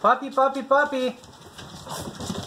Puppy, puppy, puppy.